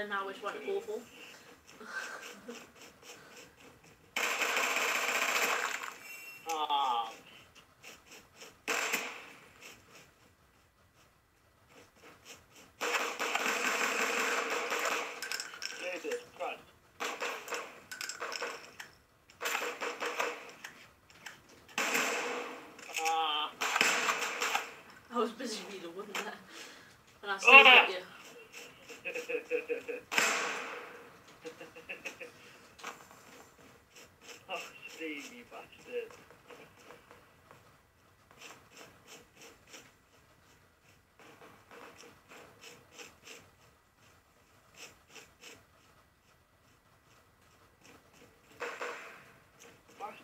was two years. I didn't know which one to go for. Ah. Jesus Christ. Ah. I was busy reading, wasn't I? And I still Ah! hit you. Bastard. What.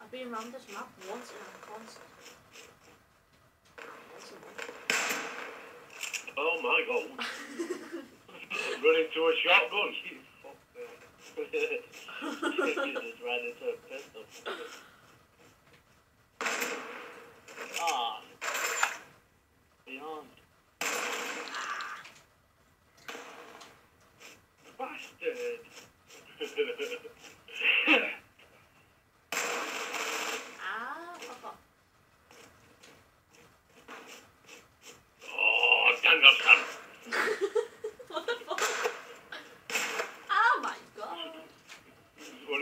I've been around this map once and I can't. That's a Oh my god. Run into a shotgun. You you just ran into a pistol. Ah. Beyond. Bastard. Ah, fuck off. oh, Danielson. what the fuck? Oh my god.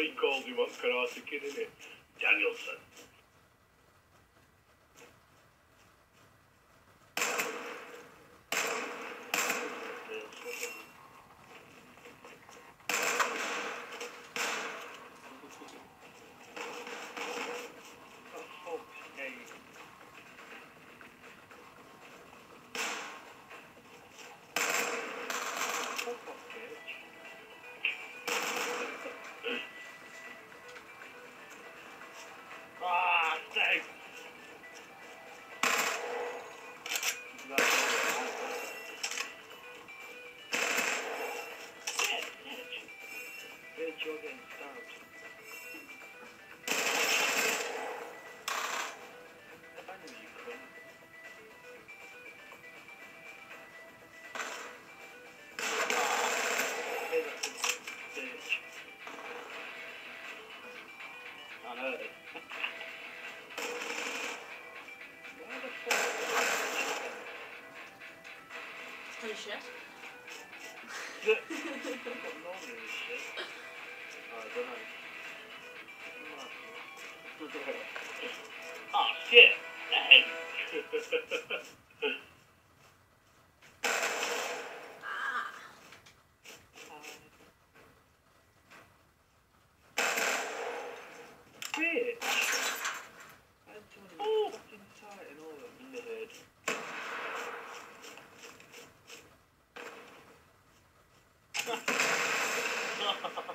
He called him on Karate Kid, isn't it? Danielson. Oh, shit! Hey! Ah. Bitch! I had someone fucking sight and all that nerd.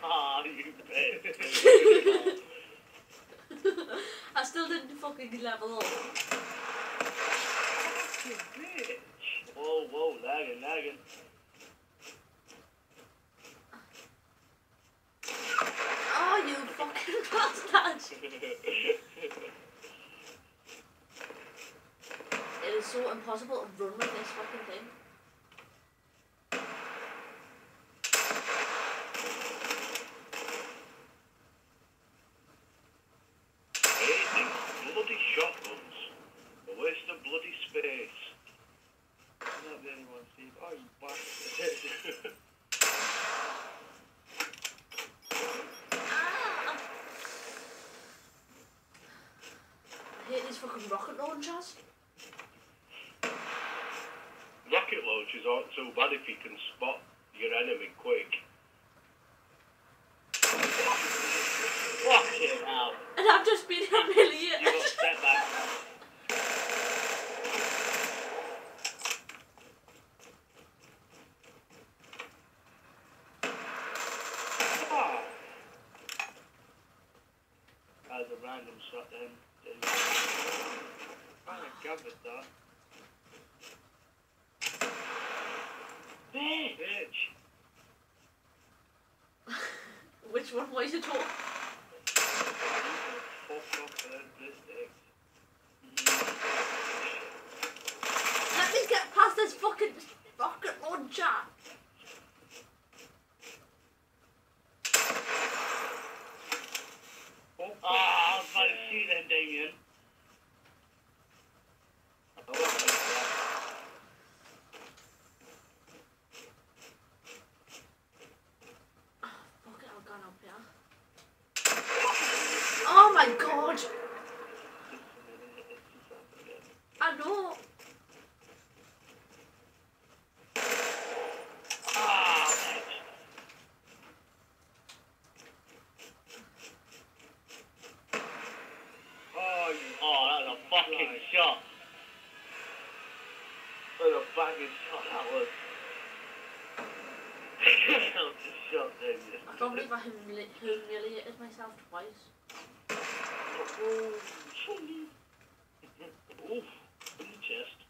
Ah, you bitch! I still didn't fucking level up. bitch! Whoa, whoa, lagging, lagging. Oh, you fucking bastard! It is so impossible to run with this fucking thing. Hating bloody shotguns. A waste of bloody space. I'm not the only one, Steve. Oh, you bastard. Ah! I hate these fucking rocket launchers. Rocket launchers aren't so bad if you can spot your enemy quick. Fucking hell. And I've just been You got humiliated. step back. Ah! As a random shot then. Then I gathered. Bitch! Which one was it talking? Fuck off the district. Let me get past this fucking rocket launcher. Fuck Ah, I was about to shoot then, Damien. I wasn't like that. Fuck it, I've gone up here. Oh my god! Just a minute, it's just happened again. I know. Ah, bitch. Oh, you Oh, that was a fucking Right. shot. What a banging shot that was. that a fucking shot, Damien. I can't believe I humili- humiliated myself twice. Oh, Oof, in the chest.